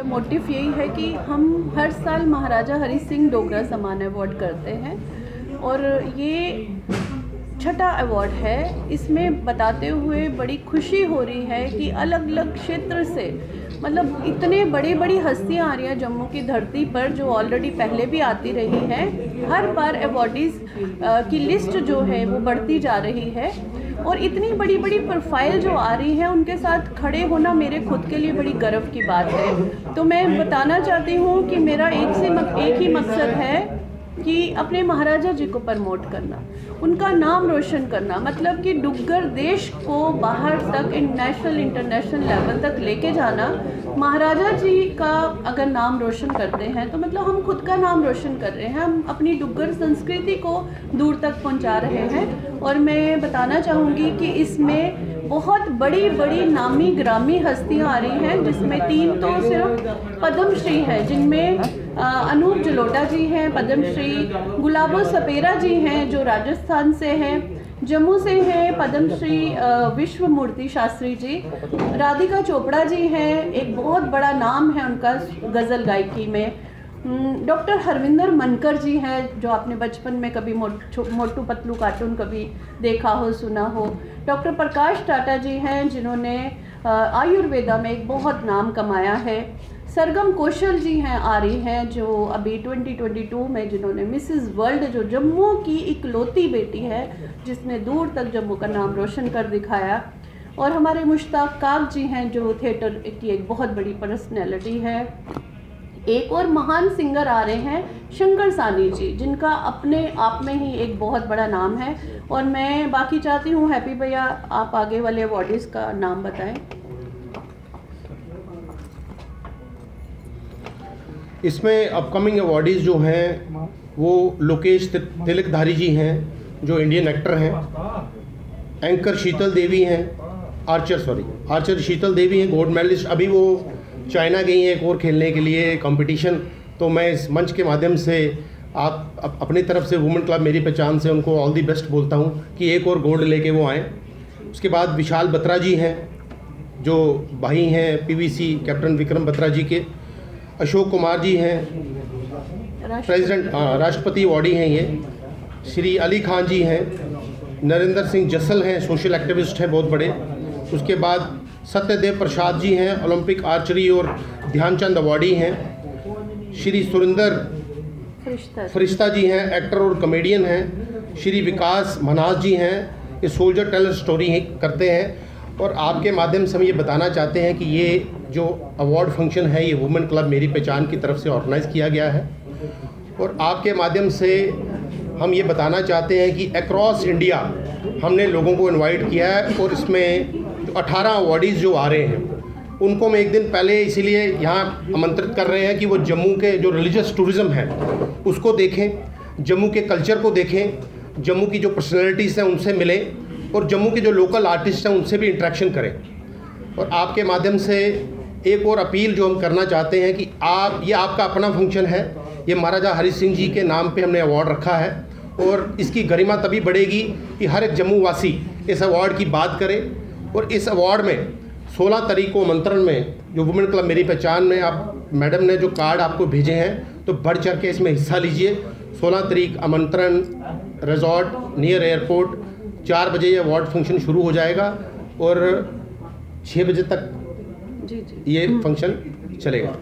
तो मोटिव यही है कि हम हर साल महाराजा हरि सिंह डोगरा सम्मान अवार्ड करते हैं और ये छठा अवार्ड है। इसमें बताते हुए बड़ी खुशी हो रही है कि अलग अलग क्षेत्र से मतलब इतने बड़ी बड़ी हस्तियाँ आ रही हैं जम्मू की धरती पर जो ऑलरेडी पहले भी आती रही हैं। हर बार अवार्डीज़ की लिस्ट जो है वो बढ़ती जा रही है। और इतनी बड़ी बड़ी प्रोफ़ाइल जो आ रही है उनके साथ खड़े होना मेरे खुद के लिए बड़ी गर्व की बात है। तो मैं बताना चाहती हूँ कि मेरा एक से मक, एक ही मकसद है कि अपने महाराजा जी को प्रमोट करना। उनका नाम रोशन करना मतलब कि डुग्गर देश को बाहर तक नेशनल इंटरनेशनल लेवल तक लेके जाना। महाराजा जी का अगर नाम रोशन करते हैं तो मतलब हम खुद का नाम रोशन कर रहे हैं। हम अपनी डुग्गर संस्कृति को दूर तक पहुँचा रहे हैं। और मैं बताना चाहूँगी कि इसमें बहुत बड़ी बड़ी नामी ग्रामी हस्तियाँ आ रही हैं, जिसमें तीन तो सिर्फ़ पद्मश्री है, जिनमें अनूप जलोटा जी हैं, पद्मश्री गुलाबो सपेरा जी हैं, जो राजस्थान से हैं, जम्मू से हैं, पद्मश्री विश्व मूर्ति शास्त्री जी, राधिका चोपड़ा जी हैं, एक बहुत बड़ा नाम है उनका गज़ल गायकी में। डॉक्टर हरविंदर मनकर जी हैं, जो आपने बचपन में कभी मोटू पतलू कार्टून कभी देखा हो, सुना हो। डॉक्टर प्रकाश टाटा जी हैं, जिन्होंने आयुर्वेदा में एक बहुत नाम कमाया है। सरगम कौशल जी हैं आ रही हैं, जो अभी 2022 में जिन्होंने मिसिस वर्ल्ड, जो जम्मू की इकलौती बेटी है, जिसने दूर तक जम्मू का नाम रोशन कर दिखाया। और हमारे मुश्ताक काक जी हैं, जो थिएटर की एक बहुत बड़ी पर्सनैलिटी है। एक और महान सिंगर आ रहे हैं, शंकर सानी जी, जिनका अपने आप में ही एक बहुत बड़ा नाम है। और मैं बाकी चाहती हूँ, हैप्पी भैया, आप आगे वाले अवार्डीज़ का नाम बताएँ। इसमें अपकमिंग अवार्डीज़ जो हैं, वो लोकेश तिलकधारी जी हैं, जो इंडियन एक्टर हैं। एंकर शीतल देवी हैं। Archer sorry archer Sheetal Devi हैं गोल्ड मेडलिस्ट अभी वो चाइना गई हैं एक और खेलने के लिए कंपटीशन तो मैं इस मंच के माध्यम से आप अपनी तरफ़ से वुमेन क्लब मेरी पहचान से उनको ऑल दी बेस्ट बोलता हूँ कि एक और गोल्ड लेके वो आएँ। उसके बाद विशाल बत्रा जी हैं जो भाई हैं पीवीसी कैप्टन विक्रम बत्रा जी के। अशोक कुमार जी हैं प्रेसिडेंट राष्ट्रपति अवार्डी हैं ये। श्री अली खान जी हैं नरेंद्र सिंह जसल हैं सोशल एक्टिविस्ट हैं बहुत बड़े। उसके बाद सत्यदेव प्रसाद जी हैं ओलंपिक आर्चरी और ध्यानचंद अवार्डी हैं। श्री सुरेंदर फरिश्ता। जी हैं एक्टर और कॉमेडियन हैं। श्री विकास मनाज जी हैं ये सोल्जर टेलर स्टोरी है, करते हैं। और आपके माध्यम से हम ये बताना चाहते हैं कि ये जो अवार्ड फ़ंक्शन है ये वुमेन क्लब मेरी पहचान की तरफ़ से ऑर्गेनाइज़ किया गया है। और आपके माध्यम से हम ये बताना चाहते हैं कि अक्रॉस इंडिया हमने लोगों को इनवाइट किया है और इसमें अठारह अवार्डीज़ जो आ रहे हैं, उनको हम एक दिन पहले इसीलिए यहाँ आमंत्रित कर रहे हैं कि वो जम्मू के जो रिलीजियस टूरिज़्म है, उसको देखें, जम्मू के कल्चर को देखें, जम्मू की जो पर्सनैलिटीज़ हैं उनसे मिलें और जम्मू के जो लोकल आर्टिस्ट हैं उनसे भी इंट्रैक्शन करें। और आपके माध्यम से एक और अपील जो हम करना चाहते हैं कि आप, ये आपका अपना फ़ंक्शन है, ये महाराजा हरि सिंह जी के नाम पे हमने अवार्ड रखा है और इसकी गरिमा तभी बढ़ेगी कि हर एक जम्मू वासी इस अवार्ड की बात करे और इस अवार्ड में 16 तारीख को मंत्रण में जो वुमेन क्लब मेरी पहचान में आप मैडम ने जो कार्ड आपको भेजे हैं तो बढ़ चढ़ के इसमें हिस्सा लीजिए। 16 तारीख आमंत्रण रिजॉर्ट नियर एयरपोर्ट चार बजे ये अवार्ड फ़ंक्शन शुरू हो जाएगा और छः बजे तक ये फ़ंक्शन चलेगा।